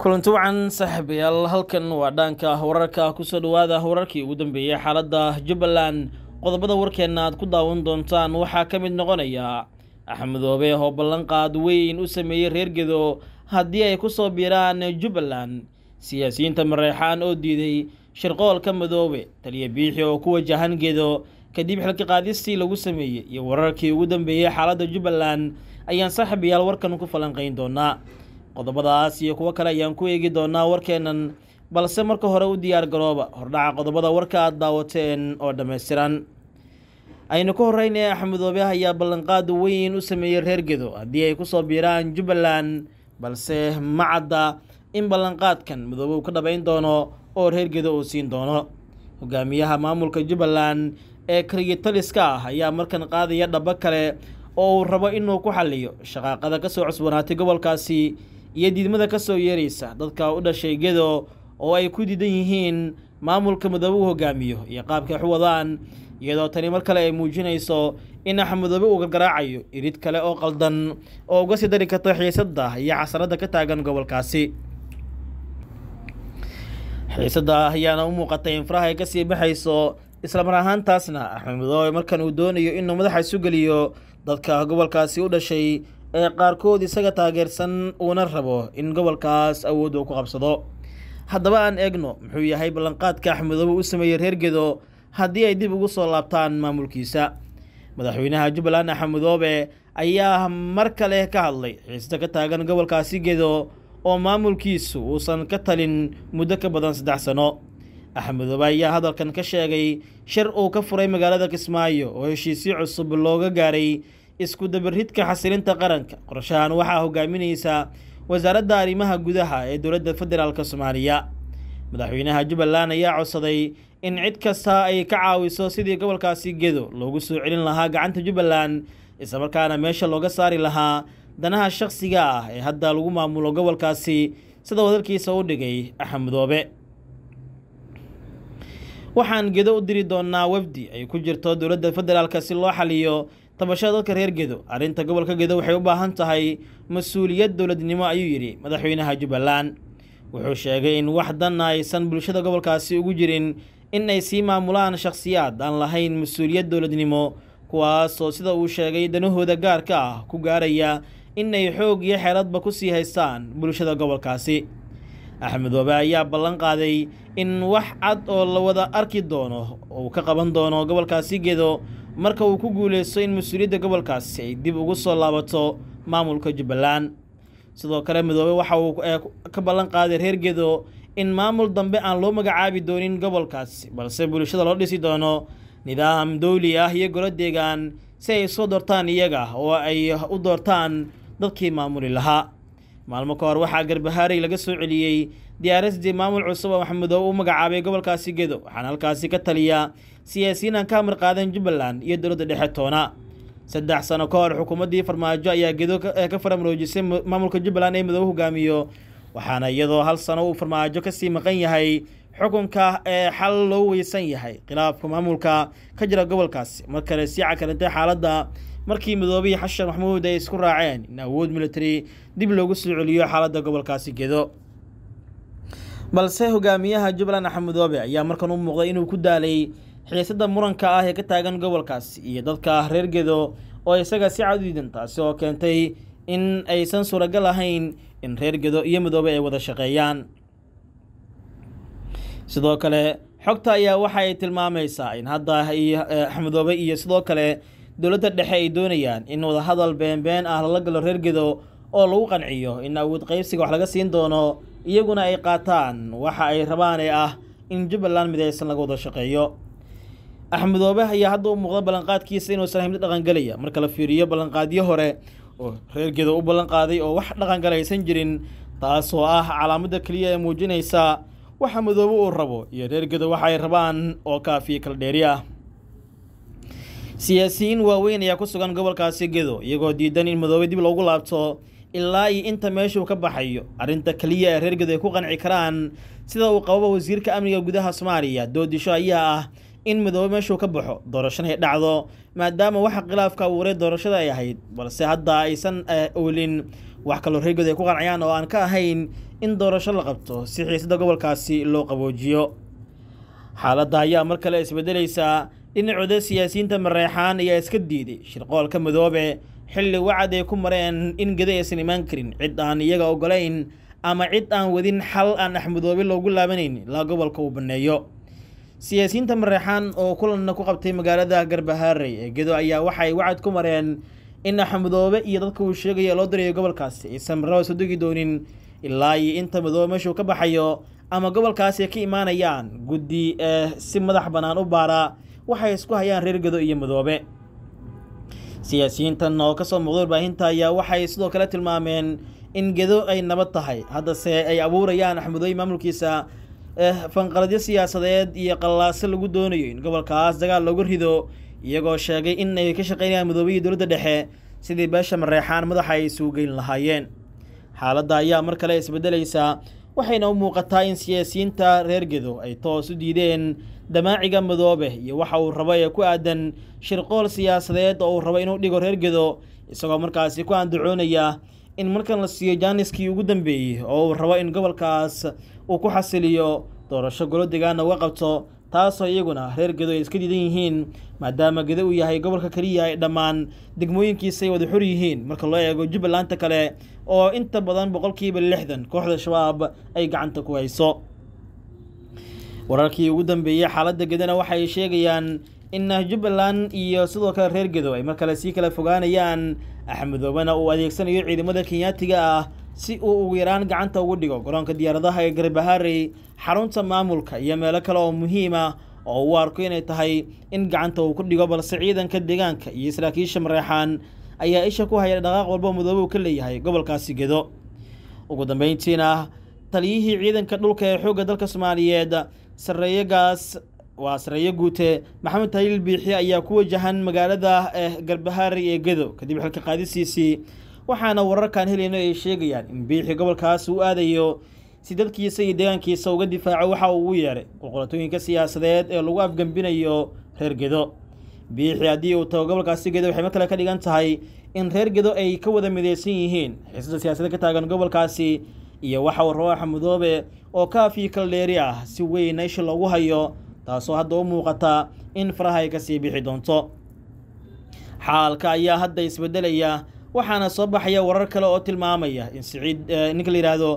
kulanti wacan saaxiibayaal halkan waa dhaanka wararka ku soo dhawaada wararkii ugu dambeeyey xaaladda jubbaland. Qodobada warkeenna aad ku daawan doontaan waxaa ka mid noqonaya axmedoobe oo ballanqaad weyn u sameeyey reer gedo haddii ay ku soo biiraan jubbaland. Siyaasiyiinta mareexaan oo diiday shirqoolka madoobe taliya biixi oo ku wajahan gedo kadib xilka qaadistii lagu sameeyey iyo wararkii ugu dambeeyey xaaladda jubbaland ayaan saaxiibayaal warkan ku falanqayn doonaa qodobadaas iyo kuwo kale ayaan ku eegi doonaa warkeennan balse marka hore u diyaar garooba. Hordhaca qodobada warka aad daawateen oo dhammaystiran aynu ka horreynaya axmedoobe ayaa ballanqaad weyn u sameeyey reer gedo. Haddii ay ku soo biiraan jubbaland balse ma cadda in ballanqaadkan madoobe uu ka dhabayn doono oo reer gedo uu siin doono. Hogaamiyaha maamulka jubbaland ee krigitaliska ah ayaa markan qaadaya dhabo kale oo uu rabo inuu ku xaliyo shaqaaqada ka soo cusbanaatay gobolkaasi iyo diidmada ka soo yeeraysa dadka u dhashay gedo oo ay ku diidan yihiin maamulka madoobe uu hogaamiyo iyo qaabkay wax u wadaan iyadoo tani mar kale ay muujinayso in axmedoobe uu gargaraacayo irid kale oo qaldan oo uga sii dari karto xiisadda iyo xasaradda ka taagan gobolkaasi. Xiisadda ayaana u muuqatay in faraha ay ka sii baxayso islamar ahaantaasna axmedoobe markan uu doonayo inuu madaxa isu geliyo dadka gobolkaasi u dhashay ee qaarkood isaga taageersan uuna rabo in gobolkaas awood uu ku qabsado. Haddaba aan eegno muxuu yahay ballanqaadka axmedoobe u sameeyey reer gedo haddii ay dib ugu soo laabtaan maamulkiisa. Madaxweynaha jubbaland axmedoobe ayaa mar kale ka hadlay xiisada ka taagan gobolkaasi gedo oo maamulkiisu uusan ka talin muddo ka badan saddex sano. Axmedoobe ayaa hadalkan ka sheegay shir uu ka furay magaalada kismaayo oo heshiisyo cusub looga gaaray isku dabaridka xasilinta qaranka. Qorshahan waxaa hogaaminaysa wasaaradda arrimaha gudaha ee dowladda federaalk soomaaliya. Madaxweynaha jubbaland ayaa codsaday in cid kasta ay ka caawiso sidii gobolkaasi gedo loogu soo celin lahaa gacanta jubbaland islamarkaana meesha looga saari lahaa danaha shakhsiga ah ee hadda lagu maamulo gobolkaasi sida wadalkiisa u dhigay axmedoobe waxaan gedo u diri doonaa wafdi ay ku jirto dowladda federaalk si loo xaliyo tabashada dadka reer gedo arrinta gobolka gedo waxay u baahan tahay mas'uuliyad dowladnimo ayuu yidhi. Madaxweynaha jubbaland wuxuu sheegay in wax danna aysan bulshada gobolkaasi ugu jirin in ay sii maamulaan shakhsiyaad aan lahayn mas'uuliyad dowladnimo kuwaasoo sida uu sheegay danahooda gaarka ah ku gaaraya in ay xoog iyo xeeladba ku sii haystaan bulshada gobolkaasi. Axmedoobe ayaa ballan qaaday in wax cad oo la wada arki doono uu ka qaban doono gobolkaasi gedo marka uu ku guuleysto in mas'uuliyadda gobolkaasi ay dib ugu soo laabato maamulka jubbaland. Sidoo kale midoobe waxa uu ka ballan qaaday reer gedo in maamul dambe aan loo magacaabi doonin gobolkaasi balse bulshada loo dhisi doono nidaam dowli ah iyo golo deegaan si ay soo doortaan iyaga oo ay u doortaan dadkii maamuli lahaa maalmo ka hor waxaa garbahaarey laga soo celiyey diyaaradii maamul cusub oo maxamedoobe u magacaabay gobolkaasi gedo waxaana halkaasi ka taliya siyaasiyiin aan ka amar qaadan jubbaland iyo dowladda dhexe toona saddex sano ka hor xukuumaddii farmaajo ayaa gedo ka faramroojisay maamulka jubbaland ee midoobe hogaamiyo waxaana iyadoo hal sano uu farmaajo ka sii maqan yahay xukunka ee xal loo weysan yahay khilaafka maamulka ka jira gobolkaasi. Mar kale sii cakarintay xaaladda markii midoobihii xashan maxamuud ay isku raaceen in awood military dib loogu soo celiyo xaaladda gobolkaasi gedo balse hogaamiyaha jubbaland axmedoobe ayaa markan u muuqday inuu ku daalay xiisadda muranka ah ee ka taagan gobolkaasi iyo dadka reer gedo oo isaga si cad taasi oo keentay in aysan suuragal ahayn in reer gedo iyo midoobe ay wada shaqeeyaan. Sidoo kale xogta ayaa waxa ay tilmaamaysaa in hadda axmedoobe iyo sidoo kale dowladda dhexe ay doonayaan in wadahadal beenbeen ah lala galo reer gedo oo lagu qanciyo in awood qaybsiga wax laga siin doono iyaguna ay qaataan waxa ay rabaan ee ah in jubbaland midaysan laga wada shaqeeyo. Axmedoobe ayaa hadda u muuqda ballanqaadkiisa inuusan mid dhaqangelaya marka la fiiriyo ballanqaadyo hore oo reer gedo u ballanqaaday oo wax dhaqangala aysan jirin taasoo ah calaamadda keliya ee muujinaysa waxa madoobe uu rabo iyo reer gedo waxa ay rabaan oo kaafiye kala dheeri ah siyaasiyiin waaweyn ayaa ku sugan gobolkaasi gedo iyagoo diidan in madoobe dib loogu laabto ilaa iyo inta meeshuu ka baxayo. Arrinta keliya ee reer gedo ay ku qanci karaan sida uu qababa wasiirka amniga gudaha soomaaliya doodisho ayaa ah in midoobe meeshuu ka baxo doorashana ay dhacdo maadaama waxa khilaafka abuuray doorashada ay ahayd. Balse hadda aysan oolin wax kaloo reer gedo ay ku qancayaan oo aan ka ahayn in doorasho la qabto si xiisada gobolkaasi loo qaboojiyo. Xaaladda ayaa mar kale isbedelaysaa dhinacooda siyaasiyiinta mareexaan ayaa iska diiday. Shirqoolka madoobe xilli wacad ay ku mareen in geda aysan imaan karin. Cid aan iyaga ogolayn ama cid aan wadin xal aan axmedoobe loogu laabanayn ilaa gobolka uu banneeyo siyaasiyiinta mareexaan oo kulanna ku qabtay magaalada garbahaarey ee gedo ayaa waxay wacad ku mareen in axmedoobe iyo dadka uu sheegaya loo dirayo gobolkaasi aysan marnaba soo degi doonin ilaa iyo inta madoobe meeshuu ka baxayo ama gobolkaasi ka imaanayaan guddi ee si madax bannaan u baara waxay isku hayaan reer gedo iyo madoobe. Siyaasiyiintan oo ka soo muuqda warbaahinta ayaa waxay sidoo kale tilmaameen in gedo ay nabad tahay. Haddase ay abuurayaan axmedoobe maamulkiisa fanqaladyo siyaasadeed iyo qallaaso lagu doonayo in gobolkaas dagaal loogu rido iyagoo sheegay in ay ka shaqeynayaan madoobe iyo dowladda dhexe sidii beesha mareexaan madaxa ay isugu geyn lahaayeen. Xaaladda ayaa mar kale isbedelaysaa waxayna u muuqataa in siyaasiyiinta reer gedo ay toos u diideen damaaciga madoobe iyo waxa uu rabo ee ku aadan shirqool siyaasadeed oo uu rabo inuu dhigo reer gedo isagoo markaasi ku andacoonaya in markan la siiyo jaaniskii ugu dambeeyey oo uu rabo in gobolkaas uu ku xasiliyo doorasho golo degaana uga qabto taasoo iyaguna reer gedo ay iska diidan yihiin maadaama gedo uu yahay gobolka keliya ay dhammaan degmooyinkiisa ay wada xor yihiin. Marka loo eego jubbalanta kale oo inta badan boqolkiiba lixdan kooxda shabaab ay gacanta ku hayso. Wararkii ugu dambeeyey xaaladda gedona waxay sheegayaan in jubbaland iyo sidoo kale reer gedo ay mar kale sii kala fogaanayaan. Axmedoobena uu adeegsanayo ciidamada kenyaatiga ah si uu ugu yaraan gacanta ugu dhigo garoonka diyaaradaha ee garbaharey xarunta maamulka iyo meelo kale oo muhiim ah oo uu arko inay tahay in gacanta uu ku dhigo balse ciidanka deegaanka iyo saraakiisha mareexaan ayaa isha ku haya dhaqaaq walba madoobe uu ka leeyahay gobolkaasi gedo. Ugu dambeyntiina taliyihii ciidanka dhulka ee xoogga dalka soomaaliyeed sareeyagaas waa sareeyo guute maxamed taliil biixi ayaa ku wajahan magaalada garbaharey ee gedo. Kadib xilka qaadisiisii waxaana wararkan helayno ay sheegayaan in biixi gobolkaas uu aadayo si dadkiisa iyo deegaankiisa uga difaaco waxa uu ugu yeeray qulqulatooyinka siyaasadeed ee lagu afgembinayo reer gedo. Biixi haddii uu tago gobolkaasi gedo waxay mar kale ka dhigan tahay in reer gedo ay ka wada midaysan yihiin xiisada siyaasadeed ka taagan gobolkaasi iyo waxa uu rabo axmedoobe oo kaafii kaldheeri ah si weyn isha loogu hayo taasoo hadda u muuqata in faraha ay ka sii bixi doonto. Xaalka ayaa hadda isbedelaya waxaana soo baxaya warar kale oo tilmaamaya in siciid ninka la yidhaahdo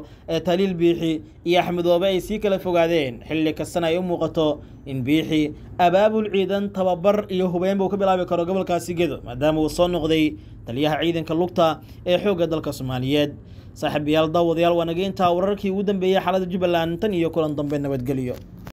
taliil biixi iyo axmedoobe ay sii kala fogaadeen. Xilli kastana ay u muuqato in biixi abaabul ciidan tababar iyo hubeynba uu ka bilaabi karo gobolkaasi gedo maadaama uu soo noqday taliyaha ciidanka lugta ee xoogga dalka soomaaliyeed. Saaxiibayaal daawadayaal waa naga intaa wararkii ugu dambeeyey xaaladda jubbaland tan iyo kulan dambe nabadgelyo